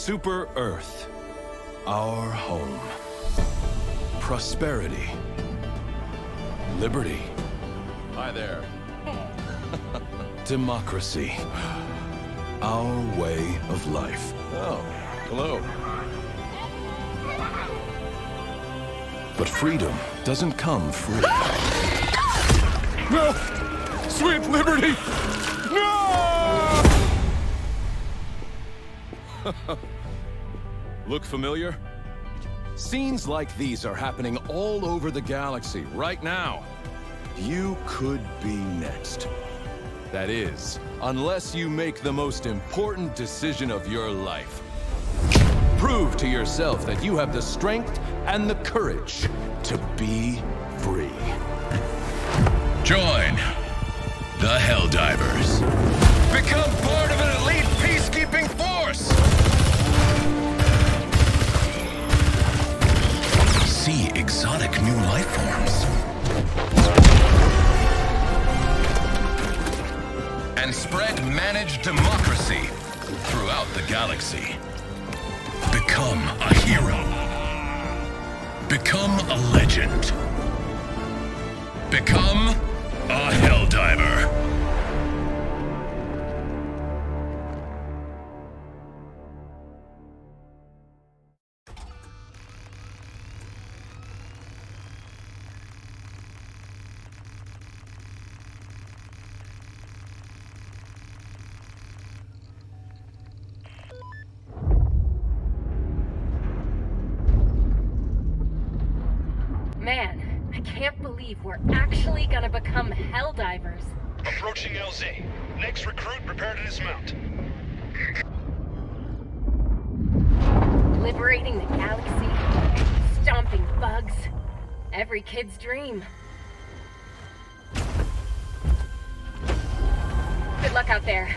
Super Earth. Our home. Prosperity. Liberty. Hi there. Democracy. Our way of life. Oh, hello. But freedom doesn't come free. No! Sweet liberty! No! Look familiar? Scenes like these are happening all over the galaxy right now. You could be next. That is, unless you make the most important decision of your life. Prove to yourself that you have the strength and the courage to be free. Join the Helldivers. Become part of an elite peacekeeping force! Exotic new life forms. And spread managed democracy throughout the galaxy. Become a hero. Become a legend. Become a Helldiver. Man, we're actually gonna become Helldivers. Approaching LZ. Next recruit, prepare to dismount. Liberating the galaxy, stomping bugs. Every kid's dream. Good luck out there.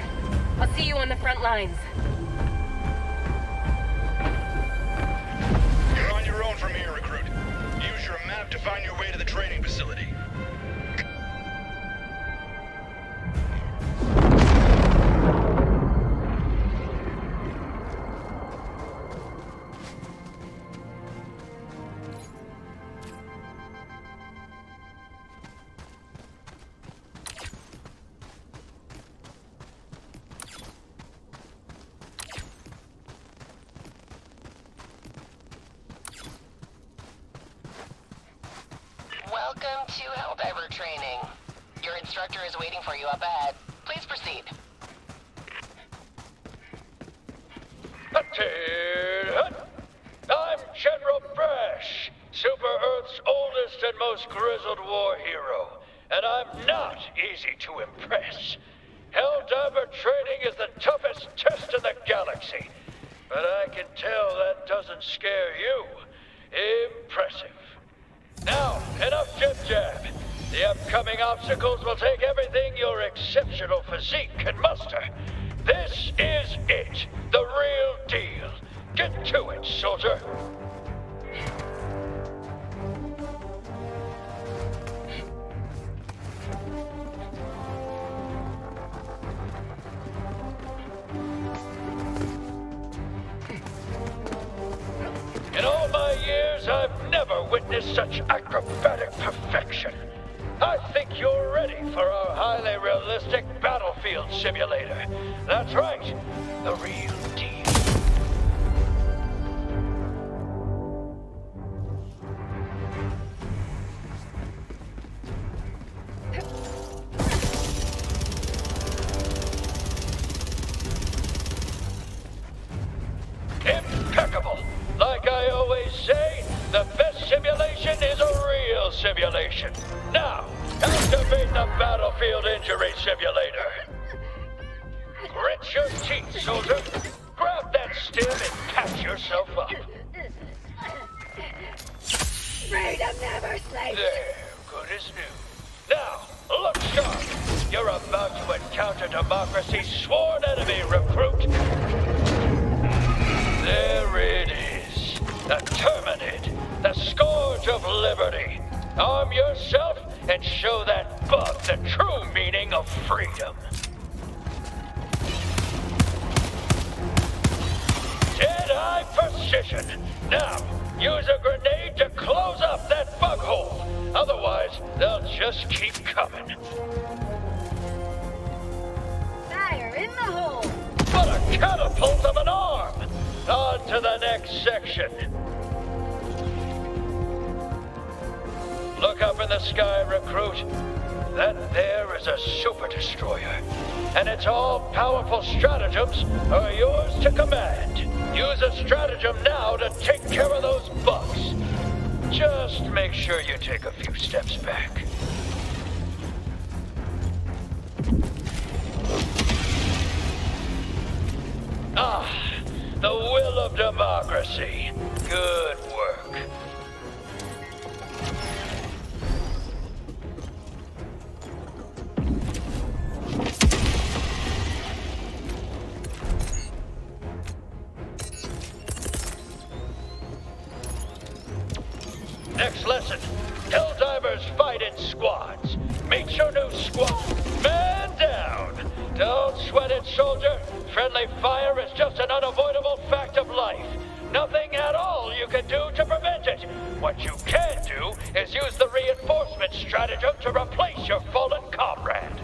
I'll see you on the front lines. To find your way to the training facility. Grizzled war hero, and I'm not easy to impress. Helldiver training is the toughest test in the galaxy, but I can tell that doesn't scare you. Impressive. Now, enough jib jab. The upcoming obstacles will take everything your exceptional physique can muster. This is it, the real deal. Get to it, soldier. Such acrobatic perfection. I think you're ready for our highly realistic battlefield simulator. That's right, the real simulation. Now, activate the battlefield injury simulator. Fire in the hole! What a catapult of an arm! On to the next section. Look up in the sky, recruit. That there is a super destroyer. And its all-powerful stratagems are yours to command. Use a stratagem now to take care of those bugs. Just make sure you take a few steps back. The will of democracy. Good work. Next lesson. Helldivers fight in squads. Meet your new squad. Man down. Don't sweat it, soldier. Friendly fire is just an unavoidable. Nothing at all you can do to prevent it. What you can do is use the reinforcement stratagem to replace your fallen comrade.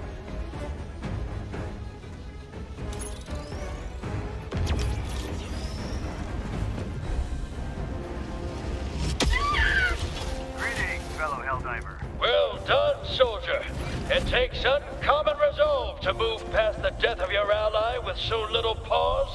Greetings, fellow Helldiver. Well done, soldier. It takes uncommon resolve to move past the death of your ally with so little pause.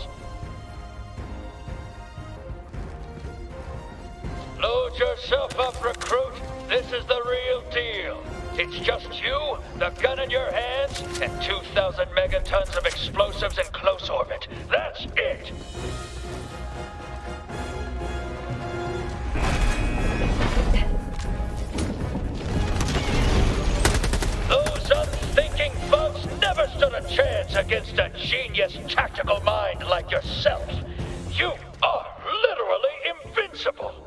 Yourself up, recruit. This is the real deal. It's just you, the gun in your hands, and 2,000 megatons of explosives in close orbit. That's it. Those unthinking bugs never stood a chance against a genius tactical mind like yourself. You are literally invincible.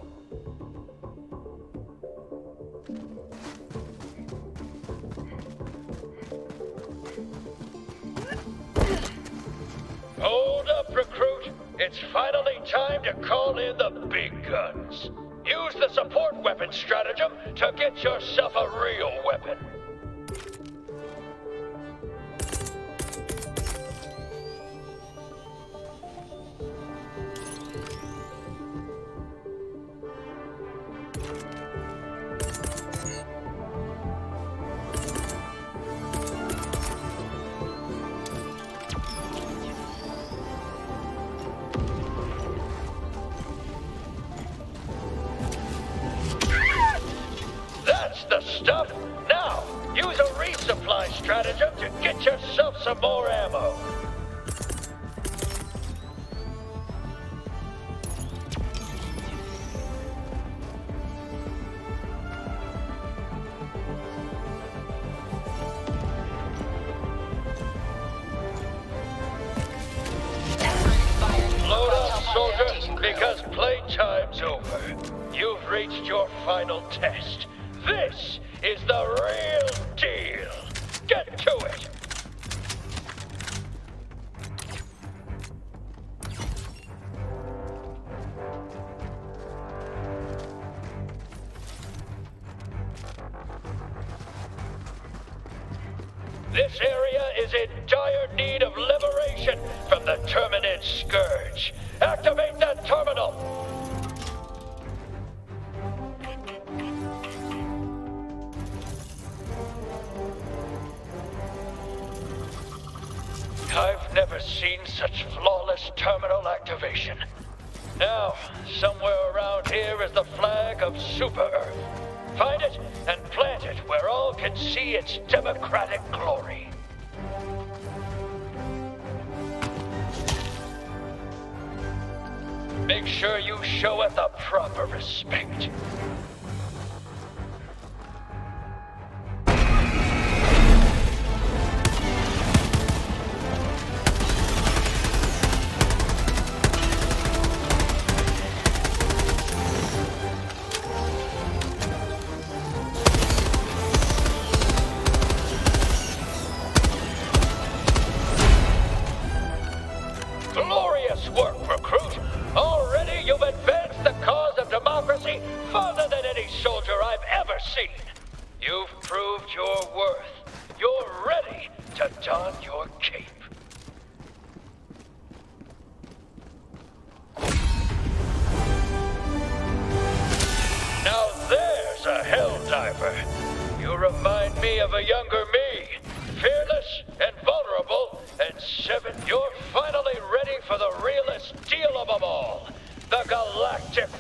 To call in the big guns. Use the support weapon stratagem to get yourself a real weapon. You've reached your final test. This is the real deal. Get to Make sure you show it the proper respect.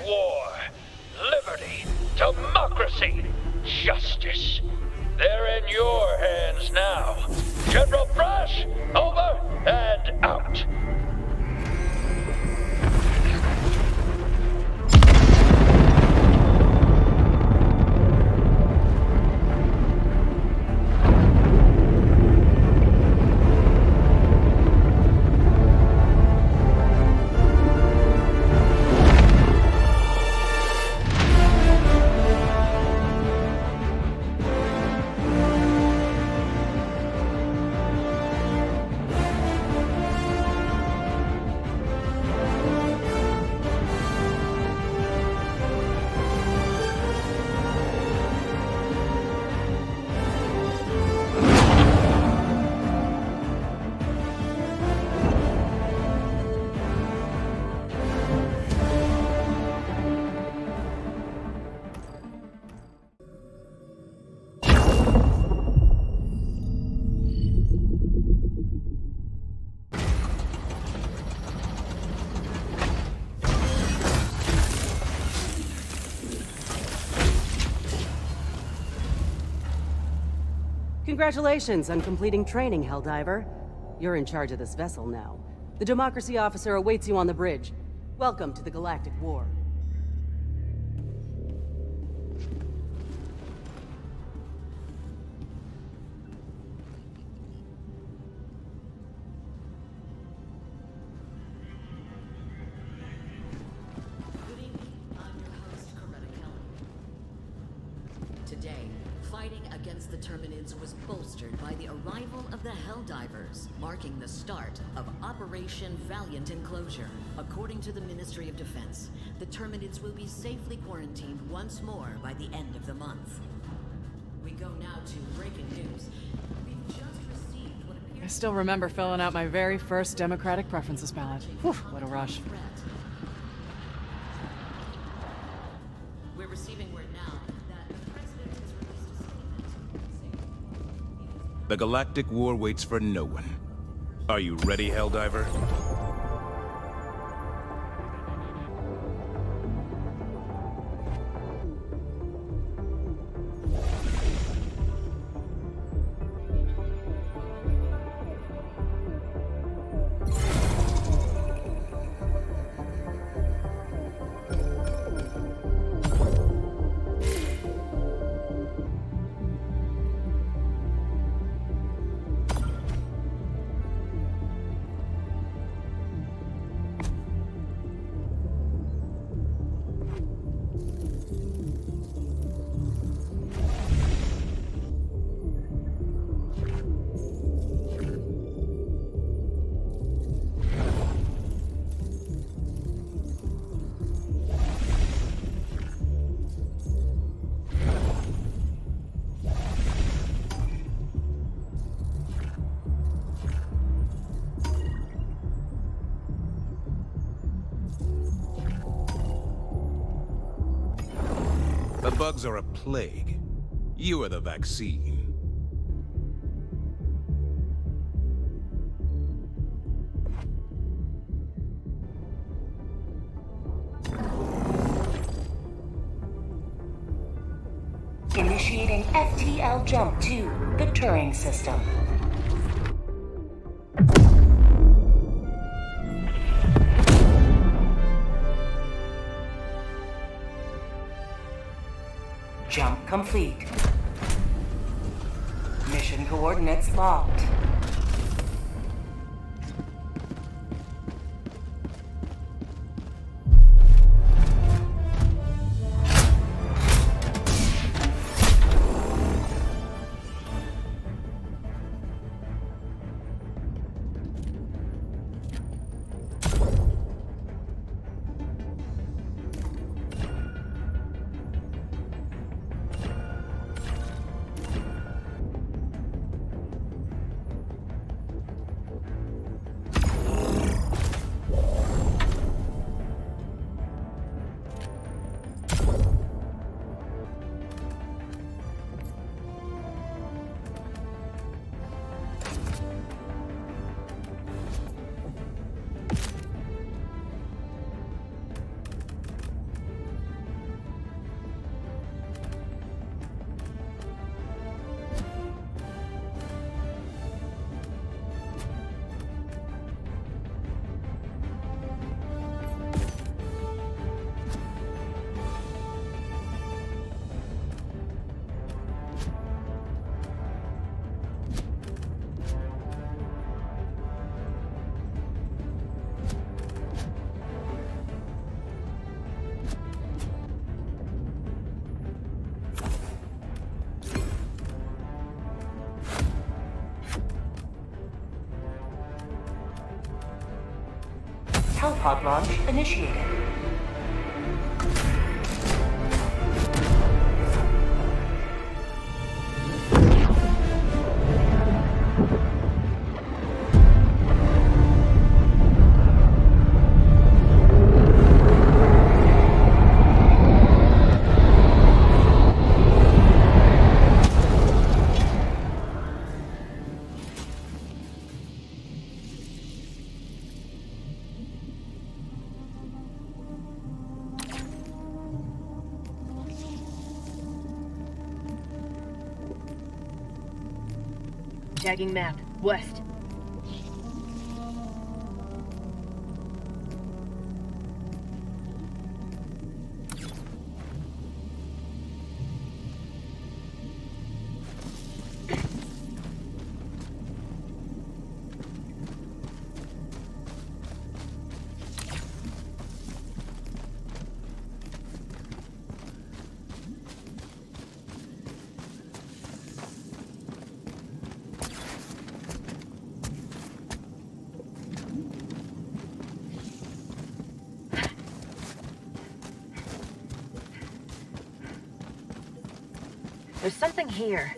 War. Liberty. Democracy. Justice. They're in your hands now. General Brash, over and out. Congratulations on completing training, Helldiver. You're in charge of this vessel now. The Democracy Officer awaits you on the bridge. Welcome to the Galactic War. I still remember filling out my very first Democratic preferences ballot. Whew, what a rush. We're receiving word now that the President has released a statement The Galactic War waits for no one. Are you ready, Helldiver? Bugs are a plague. You are the vaccine. Initiating FTL jump to the Turing system. Complete. Mission coordinates locked. Hellpod launch initiated. Tagging map. West. Here.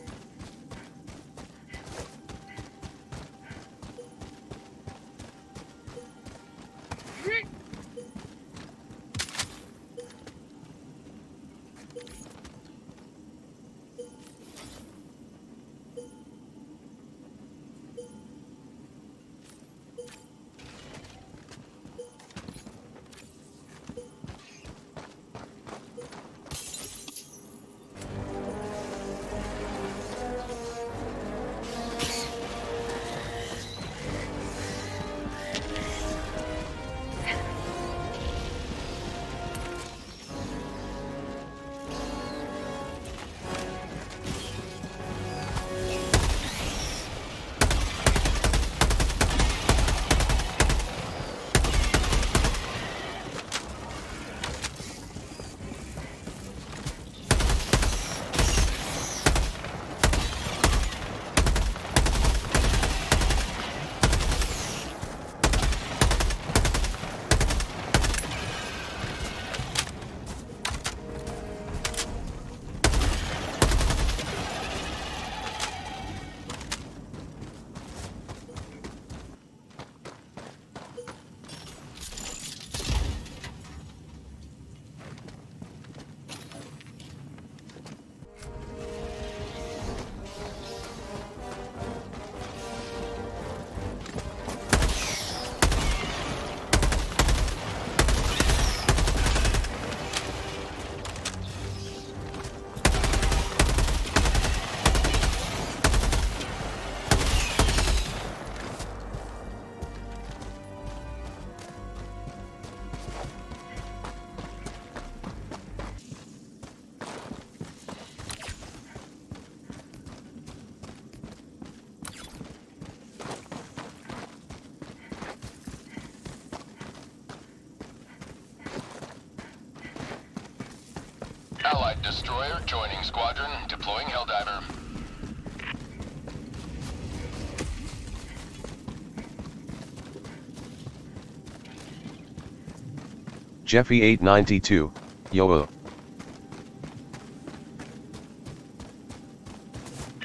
Jeffy 892, yo uh.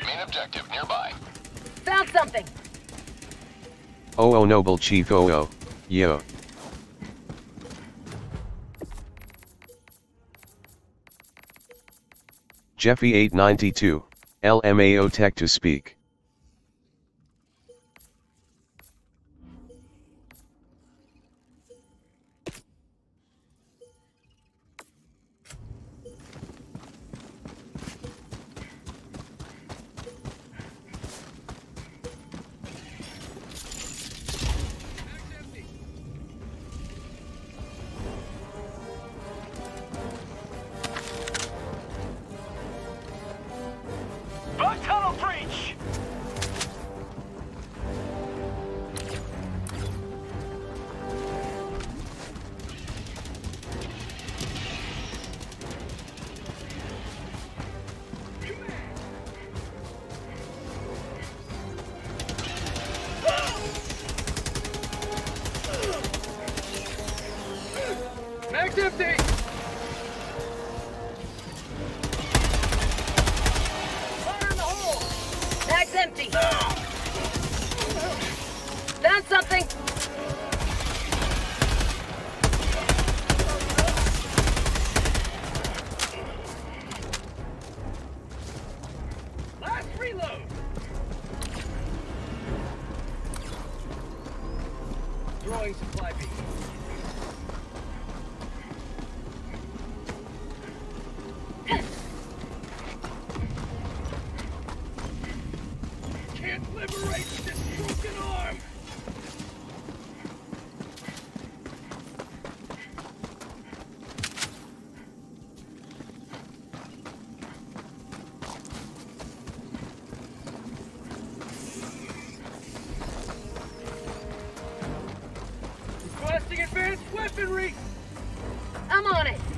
Main objective nearby. Found something! Oh oh noble chief oh oh, yo. Jeffy 892, LMAO Tech to speak. 50! I'm on it.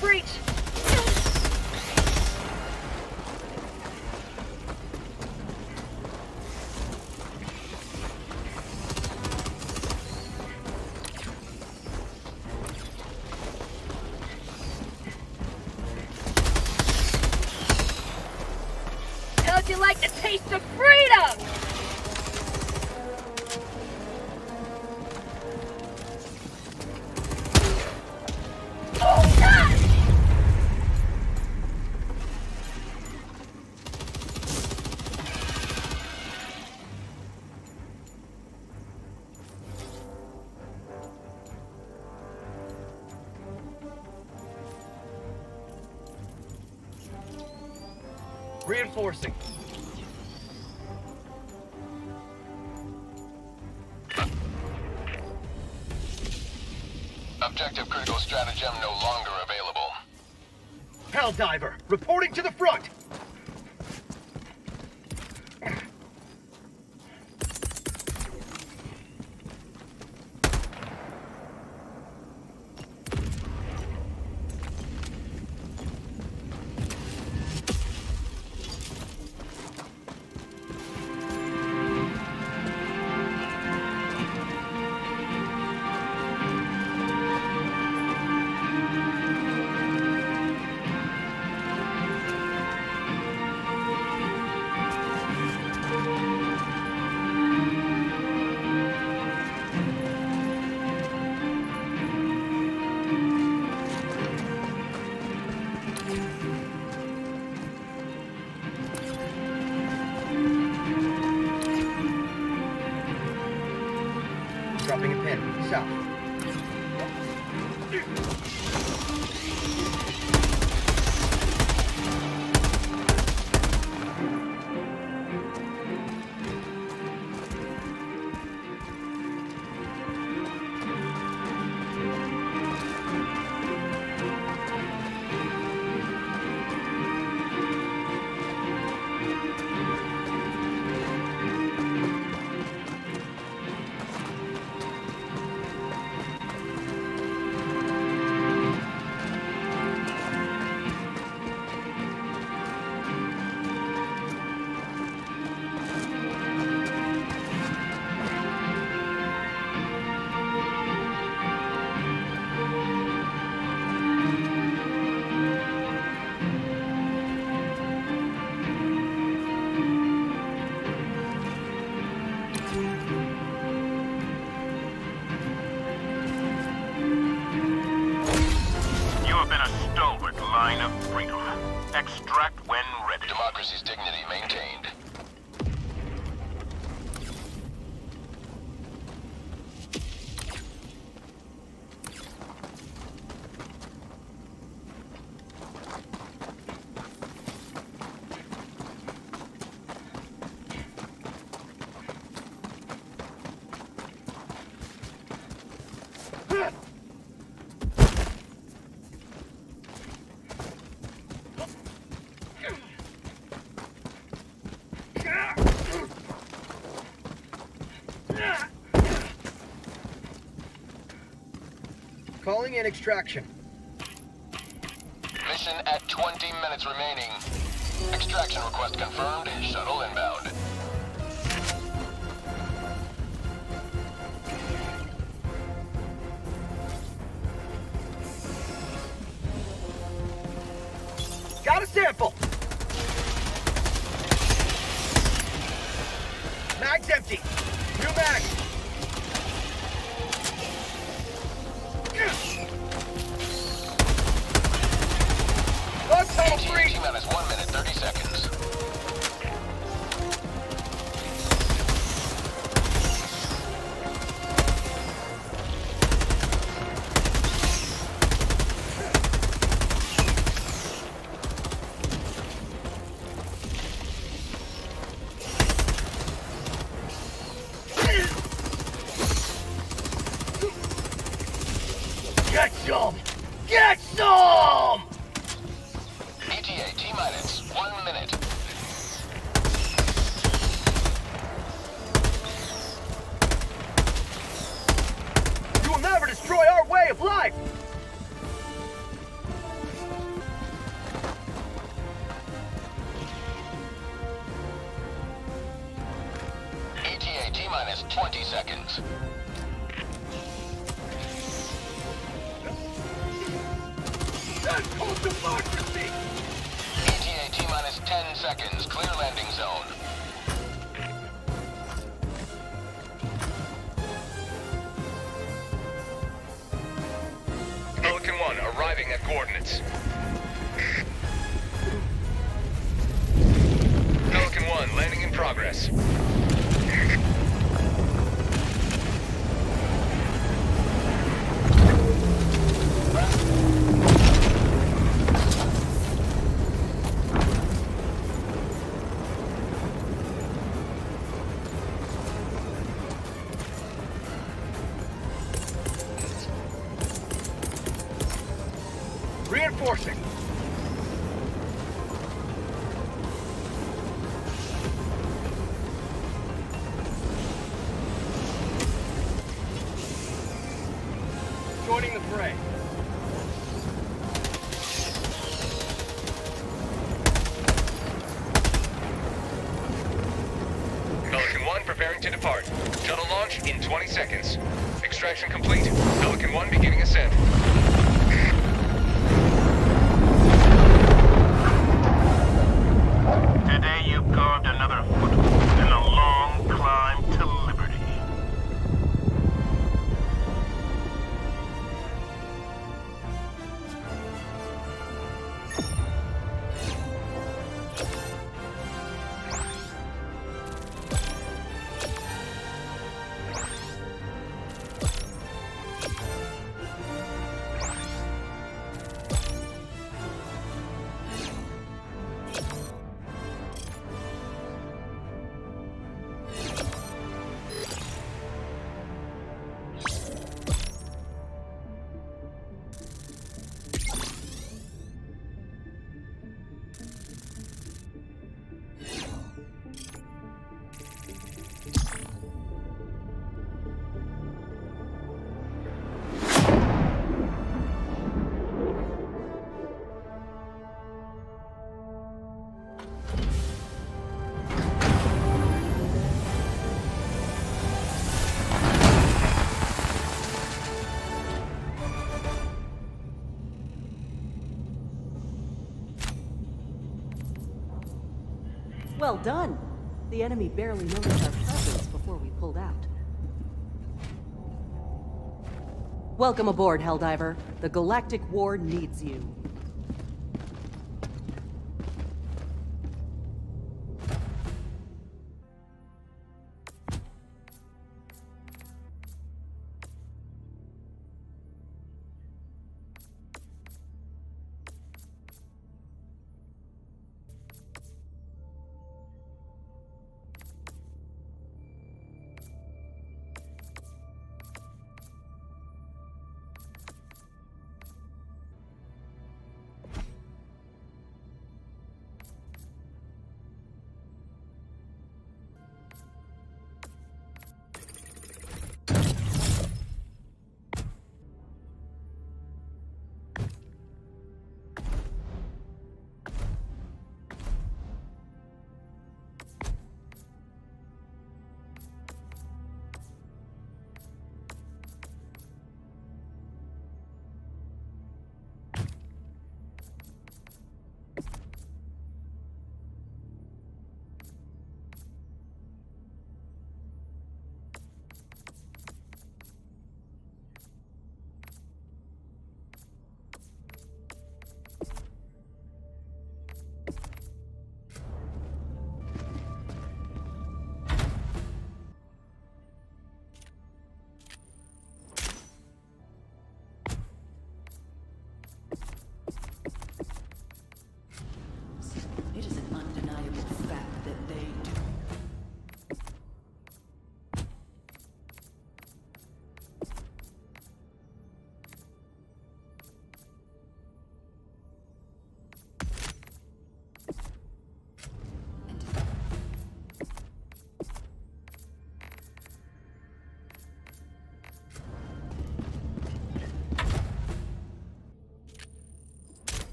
breach! forcing. Objective critical stratagem no longer available. Helldiver, reporting to the front! maintained. Calling in extraction. Mission at 20 minutes remaining. Extraction request confirmed. Shuttle inbound. ETA T minus 10 seconds. Clear landing zone. Pelican 1 arriving at coordinates. Pelican 1 landing in progress. Preparing to depart. Shuttle launch in 20 seconds. Extraction complete. Pelican 1 beginning ascent. Today you done. The enemy barely noticed our presence before we pulled out. Welcome aboard, Helldiver. The Galactic War needs you.